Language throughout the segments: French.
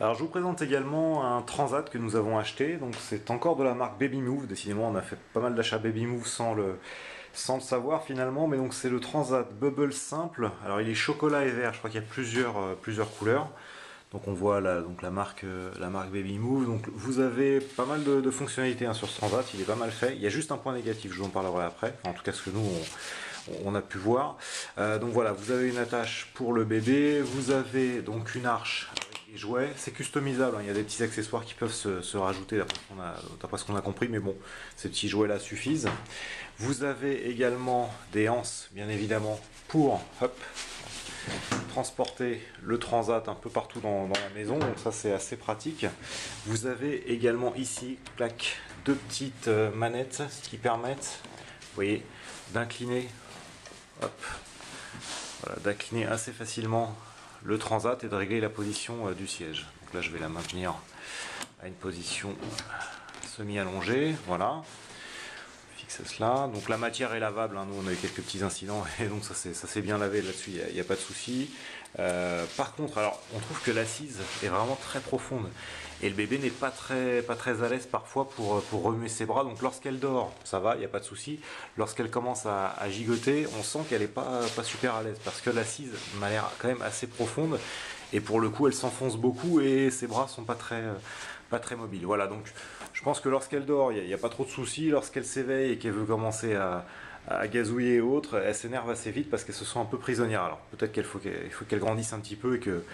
Alors je vous présente également un Transat que nous avons acheté, donc c'est encore de la marque Baby Move, décidément on a fait pas mal d'achats Baby Move sans le, savoir finalement, mais donc c'est le Transat Bubble simple, alors il est chocolat et vert, je crois qu'il y a plusieurs, euh, couleurs, donc on voit la, donc la, marque, euh, la marque Baby Move, donc vous avez pas mal de, fonctionnalités hein, sur ce Transat, il est pas mal fait, il y a juste un point négatif, je vous en parlerai après, en tout cas ce que nous on, a pu voir. Euh, donc voilà, vous avez une attache pour le bébé, vous avez donc une arche jouets. C'est customisable, hein. il y a des petits accessoires qui peuvent se, rajouter d'après ce qu'on a, compris, mais bon, ces petits jouets là suffisent. Vous avez également des anses, bien évidemment, pour transporter le transat un peu partout dans, la maison, donc ça c'est assez pratique. Vous avez également ici, plaque, deux petites euh, manettes qui permettent, vous voyez, d'incliner, d'incliner assez facilement le transat et de régler la position euh, du siège. Donc là je vais la maintenir à une position semi-allongée, voilà. Donc la matière est lavable, hein. nous on a eu quelques petits incidents et donc ça s'est bien lavé là-dessus, il n'y a, pas de souci. Euh, par contre, alors on trouve que l'assise est vraiment très profonde et le bébé n'est pas très, pas très à l'aise parfois pour, remuer ses bras. Donc lorsqu'elle dort, ça va, il n'y a pas de souci. Lorsqu'elle commence à, gigoter, on sent qu'elle n'est pas super à l'aise parce que l'assise m'a l'air quand même assez profonde et pour le coup elle s'enfonce beaucoup et ses bras sont pas très, très mobiles. Voilà, donc je pense que lorsqu'elle dort, il n'y a, pas trop de soucis. Lorsqu'elle s'éveille et qu'elle veut commencer à, à gazouiller et autres, elle s'énerve assez vite parce qu'elle se sent un peu prisonnière. Alors peut-être qu'il faut qu'elle grandisse un petit peu et que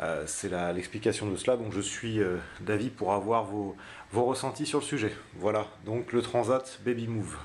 euh, c'est l'explication de cela. Donc je suis euh, d'avis pour avoir vos, vos ressentis sur le sujet. Voilà, donc le Transat Baby Move.